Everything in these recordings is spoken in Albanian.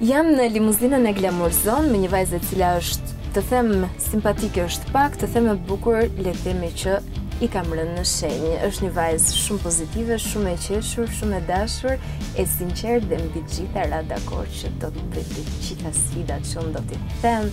Jam në limuzinën e Glamour Zone me një vajzë e cila është, të them, simpatike është pak, të them e bukur, le të themi që i kam rënë në shenjë. Është një vajzë shumë pozitive, shumë e qeshur, shumë e dashur, e sinqertë dhe mbi të gjitha ra dakord që do të bëjë të gjitha sfidat që unë do t'i them.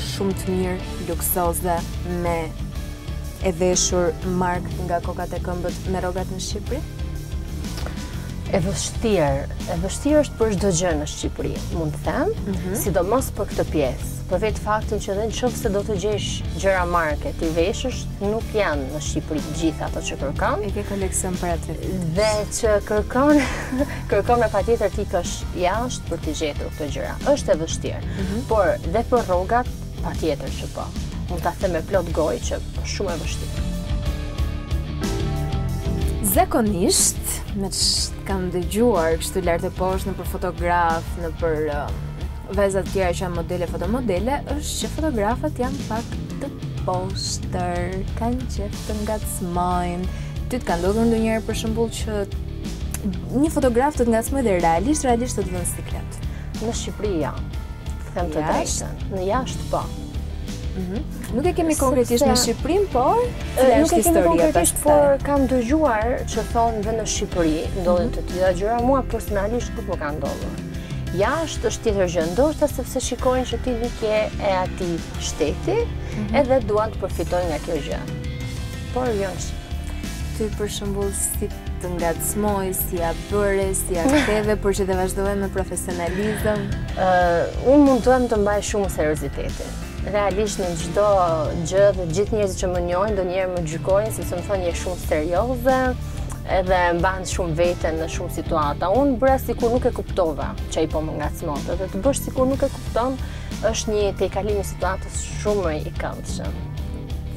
shumë të mirë, luksoze, me e veshur markë nga koka te këmbët me rrogat në Shqipëri? E vështirë, e vështirë është për çdo gjë në Shqipëri, mund të them, mm -hmm. sidomos për këtë pjesë. Për vetë faktin që edhe në qoftë se do të gjesh gjëra marke t'i veshësh, nuk janë në Shqipëri të gjitha ato që kërkon. E ke koleksion për atë. Dhe që kërkon Kërkon me patjetër të ikësh jashtë për të gjetur këto gjëra. Është e vështirë, mhm. por dhe për rrogat patjetër që po. Mund ta them me plot gojë që është shumë e vështirë. Zakonisht, meqë kam dëgjuar kështu lartë e poshtë nëpër fotografë, nëpër um, vajza të tjera që janë modele, fotomodele, është që fotografët janë pak të poshtër, kanë qejf të ngacmojnë, ty të ka ndodhur ndonjëherë për shembull që Një fotograf të të ngacmojë dhe realisht, realisht të të vërë në siklet. Në Shqipëri jo, të them të drejtën. Në jashtë po. Mhm. Nuk e kemi konkretisht në Shqipëri, por nuk e kemi konkretisht, por kam dëgjuar që thonë dhe në Shqipëri, ndodhin mhm. të tilla gjëra, mua personalisht nuk më ka ndodhur. Jashtë është tjetër gjë, ndoshta sepse shikojnë që ti nuk je e atij shteti, mhm. edhe duan të përfitojnë nga kjo gjë. Por jo është. Ty për shembull si Të ngacmoi, si ia bëre, si ia ktheve, por që të vazhdoje me profesionalizëm? Unë mundohem të mbaj shumë seriositetin. Realisht në çdo gjë dhe gjithë njerëzit që më njojnë, ndonjëherë më gjykojnë, sepse më thonë je shumë serioze, edhe mban shumë veten në shumë situata. Unë bëra sikur nuk e kuptova që ai po më ngacmonte, dhe të bësh sikur nuk e kupton, është një tejkalim i situatës shumë i kam. Vetëm.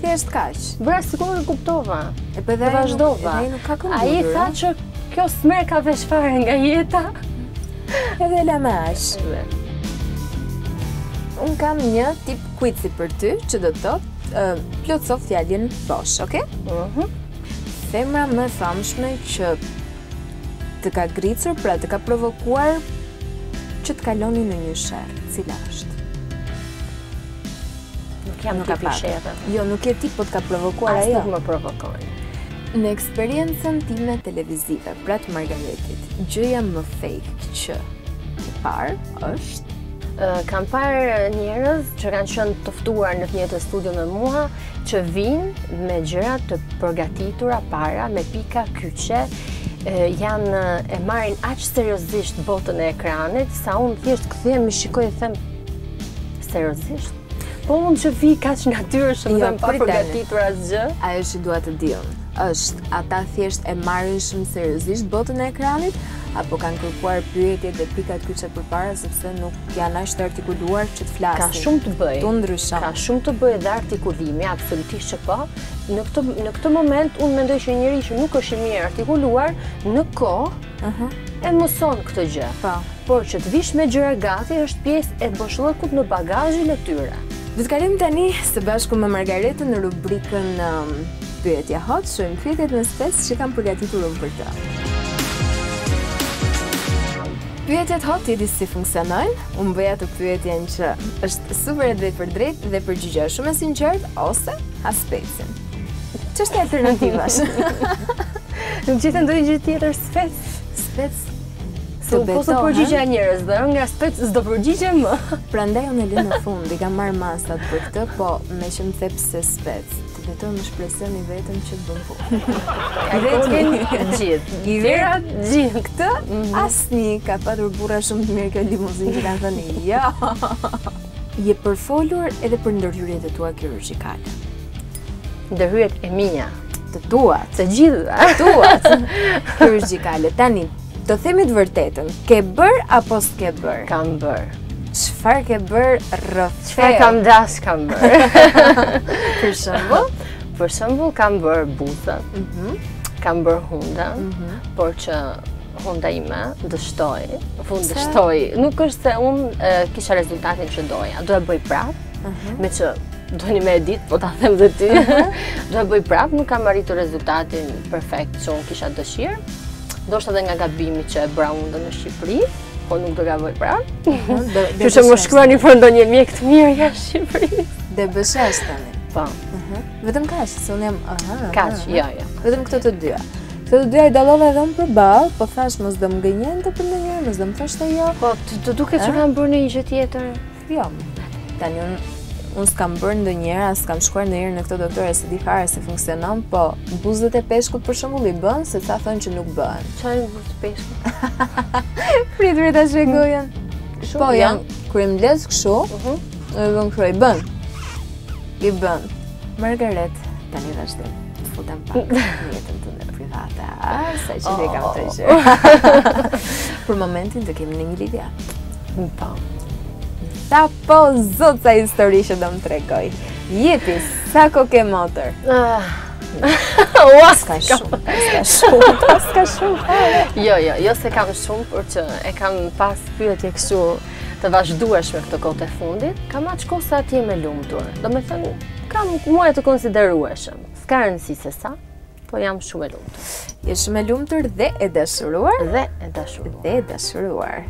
Thjesht kaq. Bëra sikur s'e kuptova. E po dhe vazhdova. Ai nuk ka këndur. Ai tha që kjo s'merrka vesh fare nga jeta. Edhe e la me aq. Unë kam një tip kuizi për ty që do të thotë uh, plotëso fjalën bosh, okay? Mhm. Uh -huh. Femra më e famshme që të ka gricur, pra të ka provokuar që të kaloni në një sherr, cila është? Nuk jam tip i sherreve. Jo, nuk je tip, po të ka provokuar ajo. As nuk më provokojnë. Në eksperiencën tënde televizive, pra të Margaretit, gjëja më fake që ke parë është kam parë njerëz që kanë qenë të ftuar në të njëjtën studio me mua që vijnë me gjëra të përgatitura para me pika kyçe janë e marrin aq seriozisht botën e ekranit sa unë thjesht kthehem shikoj e them Seriozisht? Po unë që vij kaq natyrshëm jo, them pa përgatitur asgjë? Ajo që dua të di unë, është ata thjesht e marrin shumë seriozisht botën e ekranit, apo kanë kërkuar pyetjet dhe pikat kyçe përpara, sepse nuk janë aq të të artikuluar që të flasin. Ka shumë të bëjë. Të ndryshon. Ka shumë të bëjë dhe artikulimi, absolutisht që po. Në këtë, në këtë moment, unë mendoj që njeriu që nuk është i mirartikuluar, në kohë, Aha. E mëson këtë gjë. Po. Por që të vish me gjëra gati është pjesë e boshllëkut në bagazhin e tyre. Do të kalojmë tani së bashku me Margaretën në rubrikën um, Pyetja Hot, shohim pyetjet në spes që kam përgatitur unë për të. Pyetjet hot e di si funksionojnë? Unë bëj atë pyetjen që është super e drejtpërdrejtë dhe përgjigju shumë e sinqertë ose ha specin. Çështje alternativash. Nuk gjete ndonjë gjë tjetër spec. Spec. Se unë po s'iu përgjigja njërës dhe hëngra spec s'do përgjigjem më. Prandaj unë e lë në fund, i kam marrë masat për këtë, po meqë më the pse spec. Të vetëm më shpresën i vetëm që të bëmë po. I vetëm gjithë. I vetëm gjithë. Këtë mhm. asë një ka patur burra shumë të mirë në këtë limuzinë që kanë thënë. Jo. Je përfolur edhe për ndërhyrjet e tua kirurgikale. Ndërhyrjet e mia. Të tua, të gjitha, të tua. Kirurgjikale. Tani, të themi të vërtetën, ke bërë apo s'ke bërë? Kam bërë. Çfarë ke bërë, rrëfehu? Çfarë kam dash kam bërë? Për shembull, për shembull kam bërë buzët. Mhm. Kam bërë hundën, mhm. por që hunda ime dështoi, fund dështoi. Nuk është se unë kisha rezultatin që doja. Do e bëj prapë, Mhm. Meqë doni me e dit, po ta them dhe ty, mhm. do e bëj prap, nuk kam arritur rezultatin perfekt që unë kisha dëshirë, ndoshta edhe nga gabimi që e bëra hundën në Shqipëri, po nuk do gaboj prap, mhm, që që më shkrua një përndo një mjek të mirë nga Shqipëri. Dhe bëshes të një. Po. Vetëm kaq, se unë jam, aha, kaq, jo, jo. Vetëm këto të dyja. Këto të dyja i dallova edhe unë përballë, po thashë mos do më gënjente për ndonjërën, mos do më thoshte jo. Po, të duket që kam bërë ndonjë gjë tjetër. Jo. Tani unë unë s'kam bërë ndonjëherë, as kam shkuar ndonjëherë në këtë doktore s'e di fare si funksionon, po buzët e peshkut për shembull i bën se sa thonë që nuk bëhen. Çfarë buzë peshkut? Prit të ta shpjegojë. Shumë po jam kur i mbledh kështu, ëh, uh -huh. e bën kështu, i bën. I bën. Margaret, tani vazhdo. Të futem pak në jetën tënde private. Ah, sa që oh. kam të gjë. për momentin të kemi në një lidhje. Po. Sa o zot sa histori që do më tregojë. Jepi, sa kohë ke motër? Ah. Ua, s'ka shumë, s'ka shumë, s'ka shumë. Jo, jo, jo se kam shumë, por që e kam pas pyetje kështu të vazhdueshme këtë kohë të fundit, kam aq kohë sa të jem e lumtur. Do me thënë, kam muaj të konsiderueshëm. S'ka rëndësi se sa, Po jam shumë e lumtur. Je shumë e lumtur dhe e dashuruar? Dhe e dashuruar. Dhe e dashuruar.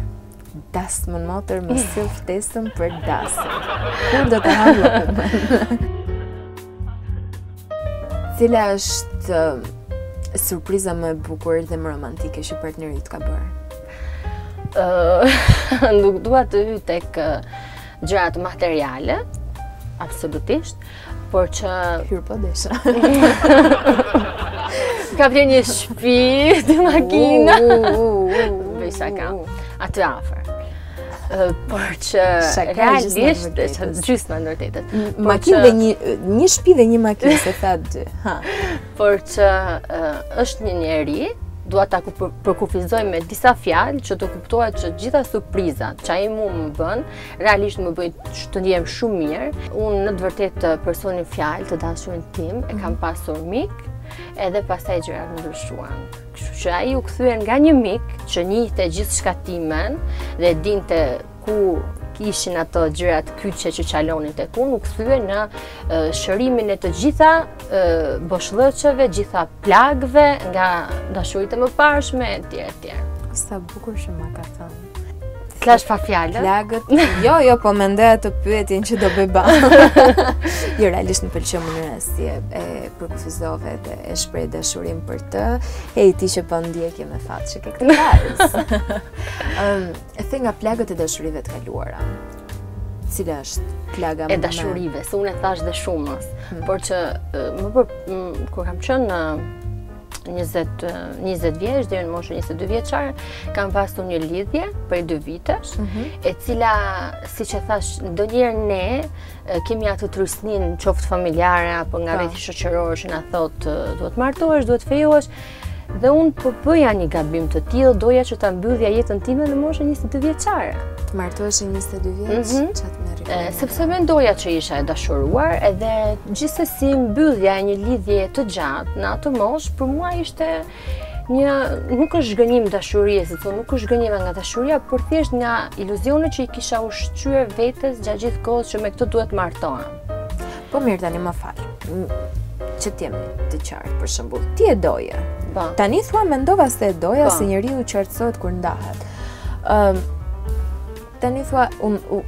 Dasmë motër më sill ftesën për dasmën. Kur do të hamë lëkën? Cila është um, surpriza më e bukur dhe më romantike që partneri të ka bërë? Uh, nuk dua të hyj tek uh, gjërat materiale, absolutisht, Por që... Hyrë për desha. Ka blerë një shpi, të makina. Bëj shaka. A të afer. Por që realisht, dhe që gjysmë e vërtetë. Makinë dhe një, një shpi dhe një makinë, se të dy. Por që është një njeri, dua ta përkufizoj me disa fjalë që të kuptohet që gjitha surprizat që ai mua më bën Realisht më bëjnë të ndihem shumë mirë. Unë në të vërtetë personin në fjalë të dashurin tim e kam pasur mik edhe pastaj gjërat ndryshuan. Kështu që ai u kthye nga një mik që njihte gjithçka timen dhe dinte ku ishin ato gjërat kyçe që çalonin tek unë, u kthye në shërimin e të gjitha boshllëqeve, gjitha plagëve nga dashuritë e mëparshme, e tjerë, e tjerë. Sa bukur që më ka thënë. Më lash pa fjalë. Plagët. Jo, jo, po mendoja pyetjen që do bëj pas. jo, realisht më pëlqeu mënyra si e, e përkufizove dhe e shpreh dashurinë për të. Ej, ti që po ndjek je me fat që ke këtë vajzë. Ëm, e the nga plagët e dashurive të kaluara. Cila është plaga më e dashurive? Se unë e thashë dhe shumës, hmm. por që më për, kur kam qenë në 20, 20 vjeç deri në moshën 22 vjeçare kam pasur një lidhje për dy vitesh, mm -hmm. e cila siç e thash ndonjëherë ne kemi atë trysnin qoftë familjare apo nga po. vetë shoqërore që na thotë duhet martohesh, duhet fejohesh dhe unë po bëja një gabim të tillë, doja që ta mbyllja jetën time në moshën 22 vjeçare. Martohesh 22 vjeç? Mm -hmm. Sepse mendoja që isha e dashuruar edhe gjithsesi mbyllja e një lidhjeje të gjatë në atë moshë për mua ishte një nuk është zhgënjim dashurie, se thonë nuk është zhgënjim nga dashuria, por thjesht nga iluzionet që i kisha ushqyer vetes gjatë gjithë kohës që me këtë duhet martohem. Po mirë tani më fal. Që të jemi të qartë për shembull, ti e doje. Po. Tani thua mendova se e doja po. se njeriu qartësohet kur ndahet. Ëm um, Tani thua, un, u,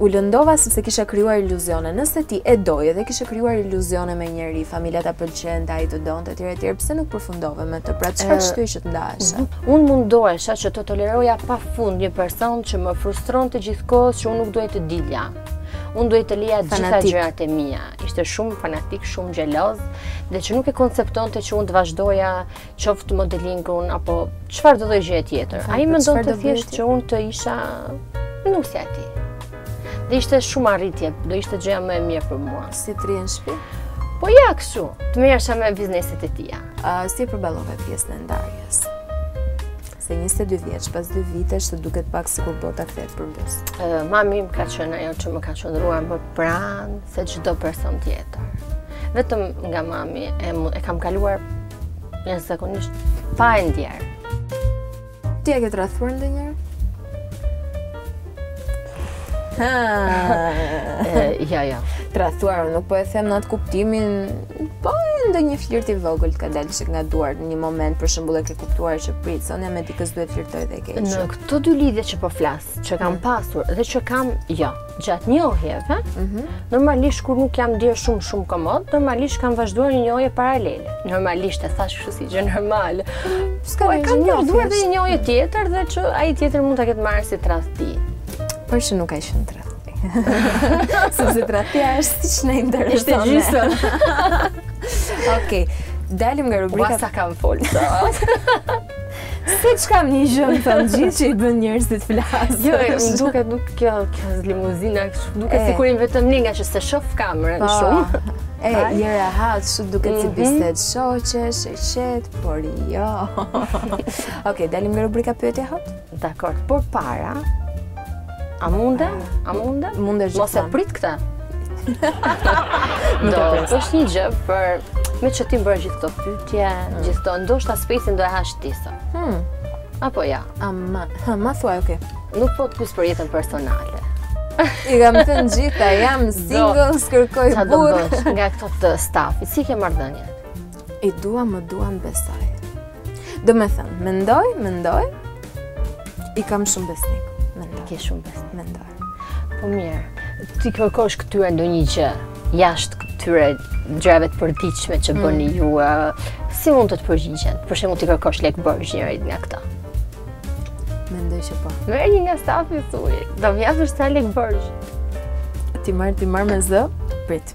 u lëndova sepse kisha krijuar iluzione. Nëse ti e doje dhe kishe krijuar iluzione me njeri, familja ta pëlqente, ai të donte etj etj, pse nuk përfundove me të? Pra çfarë shtyu që të ndaheshe? Mhm. Unë mundohesha që të toleroja pa fund një person që më frustronte gjithë kohës që unë nuk duhet të dilja. Unë duhet të lija të gjitha gjërat e mia. Ishte shumë fanatik, shumë xheloz dhe që nuk e konceptonte që unë të vazhdoja qoftë modelingun apo çfarëdo lloj gjëje tjetër. Ai mendonte thjesht që unë të isha nusja e tij. Dhe ishte shumë arritje, do ishte gjëja më e mirë për mua. Si të rrije në shpi? Po ja kështu, të merresha me bizneset e tija. si e përballove pjesën e ndarjes? se 22 vjeç pas dy vitesh të duket pak sikur bota kthehet përmbys. Mami im ka qenë ajo që më ka qëndruar më pranë se çdo person tjetër. Vetëm nga mami e, e kam kaluar një zakonisht pa e ndjerë. Ti a ke tradhtuar ndonjëherë? Ja, ja. Tradhtuar, nuk po e them në atë kuptimin, po ndonjë flirt i vogël të ka dalë që nga duar në një moment, për shembull e ke kuptuar që prit, se unë jam e dikujt, s' duhet flirtoj dhe ke Në këto dy lidhje që po flas, që kam mm. pasur dhe që kam, jo, gjatë njohjeve? Mm -hmm. Normalisht kur nuk jam ndjerë shumë shumë komod, normalisht kam vazhduar një njohje paralele. Normalisht e thash kështu si gjë normale. S'ka po, e kam vazhduar dhe një njohje tjetër dhe që ai tjetër mund ta ketë marrë si tradhti. Por që nuk ka qenë tradhti. Sepse tradhtia është siç na intereson. Ishte gjysmë. Okej. Dalim nga rubrika. Ua sa kam fol. Seç kam një gjë, ma thonë të gjithë që i bën njerëzit të flasin? Jo, më duket se kjo, kjo si limuzina, duket sikur jemi vetëm ngaqë s'e shof kamërën po. shumë. E, je rehat, shumë duket si mhm. bisedë shoqesh e qetë, por jo. Oke, dalim nga rubrika pyetje hot? Dakord, por para, a mundem? A mundem? Mundem gjithë Mos e prit këtë. Do, është një gjë, por meqë ti bëre gjithë këto pyetje, hmm. gjithë këto, ndoshta specin do e hash ti sa. Hmm. Apo ja? A ma, ha, ma thua, oke. Nuk po të pys për jetën personale. I kam thënë të gjitha, jam single, s'kërkoj burrë. Ça do bësh nga këta të stafit, si i ke marrëdhëniet? I dua, më duan, besoj. Domethënë, mendoj, mendoj, i kam shumë besnikë. Mendoj. Ke shumë besnikë. Mendoj. Po mirë, t'i kërkosh këtyre ndonjë gjë, jashtë këtyre gjërave të përditshme që mm. bëni mm. ju, si mund të të përgjigjen? Për shembull t'i kërkosh lekë borxh njërit nga këta. Mendoj që po. Merr një nga stafi, thuj, do më japësh ca lekë borxh. T'i marr, t'i marr me zë, prit.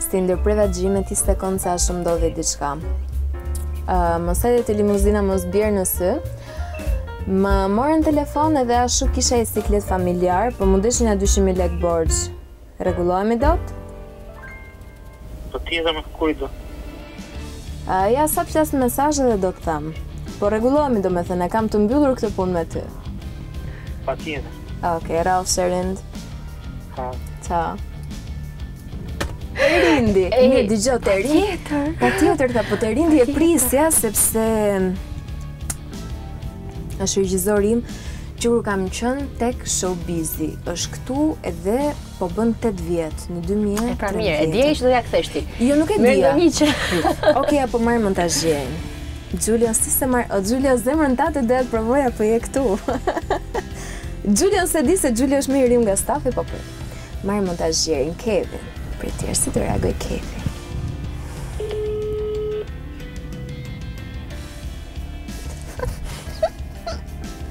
S't'i ndërpreva xhirimet ti s'po kupton se ashtu ndodhi diçka. Uh, mos edhe të limuzina mos bjer në sy. Më morën në telefon edhe ashtu kisha një siklet familjar, por po më duheshin nja 200.000 lekë borxh. Rregullohemi dot? Po ti edhe më kujto. Uh, ja, sa t'pys me mesazh dhe do të them. Po rregullohemi domethënë, e kam të mbyllur këtë punë me ty. Patjetër. Ok, rrofsh Erind. Ha. Ça. Erindi, e dëgjo te Erindi. Tjetër. Patjetër, po po te Erindi e prisja, sepse... Është regjisori im, që kur kam qënë tek showbizi, është këtu edhe Po bën 8 vjet, në 2013. E pra mirë, e dije që do ia kthesh ti. Jo, nuk e dija. Merr një që. Oke, a po marr montazhierin. Xhulian, si s'e marr, o Xhulian, zemrën ta dhashë dhe provoje po je këtu. Xhulian s'e di se Xhuliani është më i riu nga stafi, po po. Marr montazhierin, Kevin. Për të parë si do reagojë Kevin.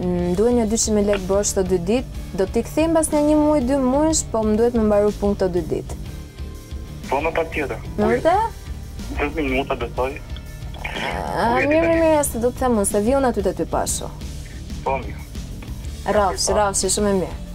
Më duhen nja 200 mijë lekë borxh këto dy ditë. Do t'i kthej mbas nja një muaj, dy muajsh, po më duhet me mbaru punë këto dy ditë. Po mo patjetër. Në vërtetë? 10 minuta besoj. Mirë, mirë, mirë, se do të them unë, se vij unë aty te ty pastaj. Po mirë. Rrofsh, rrofsh, shumë e mirë.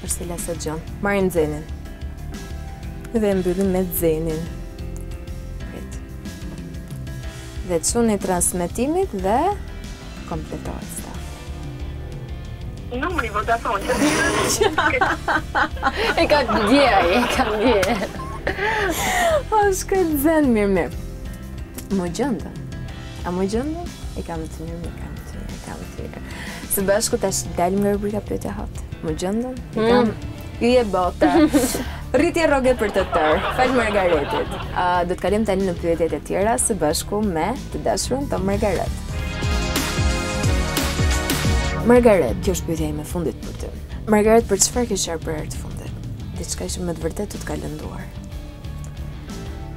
Po s'i le asgjë. Marrim Xhenin. Dhe e mbyllim me Xhenin. Prit. Dhe çuni i transmetimit dhe kompletohet stafi. Numri Vodafone që E ka të djera, e ka të djera. O, ç'ke Xhen, mirë, mirë. Më gjëndë. A më gjëndë? E kam të mirë, më kam të mirë, e kam të mirë. Së bashku të ashtë dalim nga rubrika për të hatë. Më gjëndë? E kam... Mm. Ju jeni bota. Rritje rroge për të tërë. Falë Margaretit. Do të kalojmë tani në pyetjet e tjera së bashku me të dashurën tonë Margaret. Margaret, kjo është pyetja ime e fundit për ty. Margaret, për çfarë ke qarë për herë të fundit? Diçka që me të vërtetë të ka lënduar.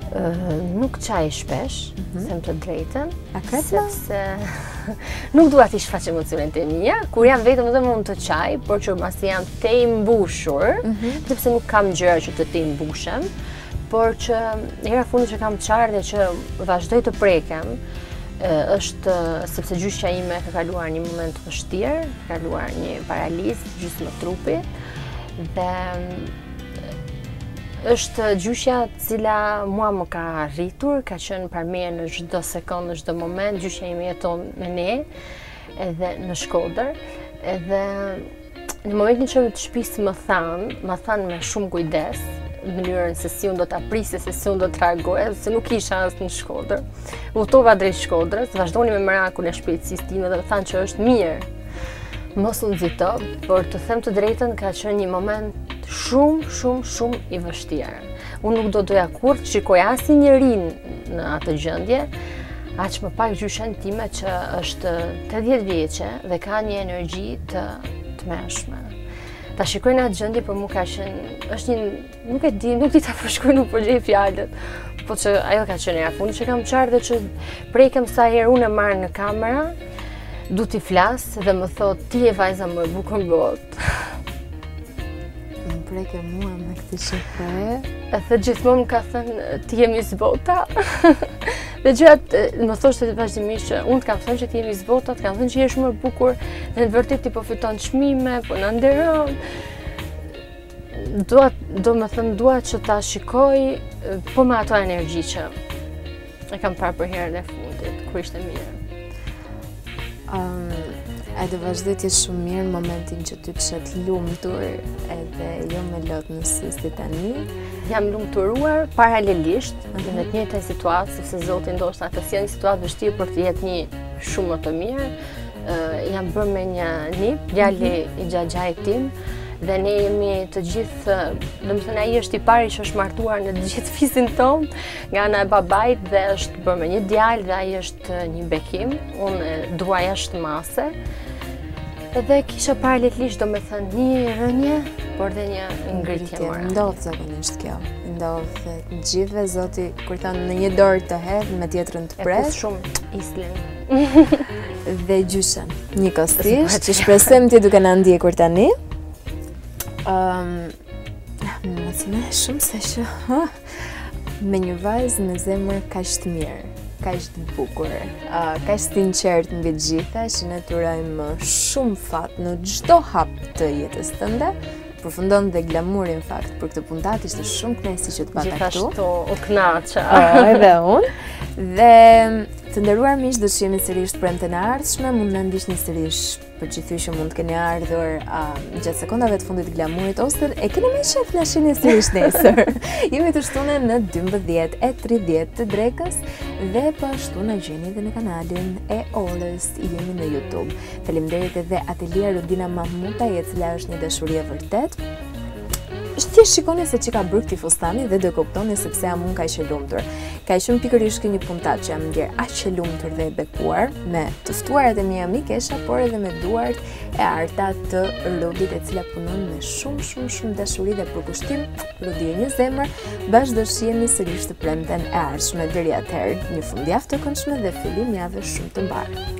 Nuk qaj shpesh, mhm. të them të drejtën. A kretë Sepse... Nuk dua t'i shfaq emocionet e mia, kur jam vetëm dhe mund të qaj, por që as jam tejmbushur, mhm. sepse nuk kam gjëra që të tejmbushem, por që hera e fundit që kam qarë dhe që vazhdoj të prekem, është sepse gjyshja ime ka kaluar një moment të vështirë, ka kaluar një paralizë gjysmë trupi, dhe është gjyshja e cila mua më ka rritur, ka qenë pranë në çdo sekondë, në çdo moment, gjyshja ime jeton me ne, edhe në Shkodër, edhe në momentin që njerëzit e shpisë ma thanë, ma thanë me shumë kujdes mënyrën se si unë do ta prisja, se si unë do të reagoja, edhe pse nuk isha as në Shkodër, udhëtova drejt Shkodrës, vazhdonin me merakun e shpejtësisë time dhe më thanë që është mirë, Mos u nxito, por të them të drejtën ka qenë një moment shumë, shumë, shumë i vështirë. Unë nuk do doja kurrë të shikoj asnjë njeri në atë gjendje, aq më pak gjyshen time që është 80 vjeçe dhe ka një energji të tmerrshme. Ta shikoj në atë gjendje për mua ka qenë është një Nuk e di, nuk di ta përshkruaj nuk po gjej fjalët. Po që ajo ka qenë hera e fundit që kam qarë dhe që prekem sa herë unë e marr në kamera, du t'i flas dhe më thotë ti je vajza më e bukur në botë. Më preke mua me këtë që the. Edhe gjithmonë më ka thënë ti je Miss Bota. dhe gjithë më thoshte vazhdimisht që unë t'kam thënë që ti je Miss Bota, t'kam thënë që je më e bukur, dhe me vërtet ti po fiton çmime, po na nderon. Dua, domethënë, dua që ta shikoj po me atë energji që e kam parë për herën e fundit, kur ishte mirë. Um, edhe do vazhdojë të jetë shumë mirë në momentin që ty të sheh të lumtur edhe jo me lot në sy si tani. Jam lumturuar paralelisht mm -hmm. në të njëjtën situatë, sepse Zoti ndoshta të sjell një situatë të vështirë për të jetuar një shumë më të mirë. Jam bërë me një nip, djali i xhaxhait tim, dhe ne jemi të gjithë, domethënë, ai është i pari që është martuar në gjithë fisin tonë, nga ana e babait dhe është bërë me një djalë dhe ai është një bekim, unë e dua jashtë mase, dhe kisha paralelisht domethënë një rënie, por dhe një ngritje morale. Ndodh zakonisht kjo, na ndodh të gjithëve. Zoti, kur thonë me një dorë të hedh, me tjetrën të pret. E kusë shumë, islin. Dhe gjyshen. Një kostisht, që shpresojmë t'jetë duke na ndjekur tani. Um, më të me shumë se shumë një vajzë me zemër kaq të mirë, kaq të bukur, uh, kaq të sinqertë mbi të gjitha, që ne të urojmë shumë fat në çdo hap të jetës tënde, Përfundon dhe glamuri në fakt për këtë puntatë, ishte shumë kënaqësi që të pata këtu. Gjithashtu u kënaqa. Oh, edhe unë. Dhe të nderuar miq, do të shihemi sërish të premten e ardhshme, mund të na ndiqni sërish për gjithë që mund të keni ardhur uh, gjatë sekondave të fundit të glamurit ose e keni më shef në shinë e sërish nesër. Jemi të shtune në 12 e 30 të drekës dhe po ashtu në gjeni dhe në kanalin e Olës, jemi në Youtube. Faleminderit edhe atelie Rudina Mahmutaj, e cila është një dashuri e vërtetë. Është thjesht shikoni se ç'i ka bërë këtij fustani dhe do kuptoni se pse jam unë kaq e lumtur. Ka qenë pikërisht kjo një puntatë që jam ndier aq e lumtur dhe e bekuar me të ftuarat e mia mikesha, por edhe me duart e arta të Rudit e cila punon me shumë shumë shumë dashuri dhe përkushtim. Rudi je një zemër, bashkë do shihemi sërish të premten e ardhshme deri atëherë. Një fundjavë të këndshme dhe fillim jave shumë të mbarë.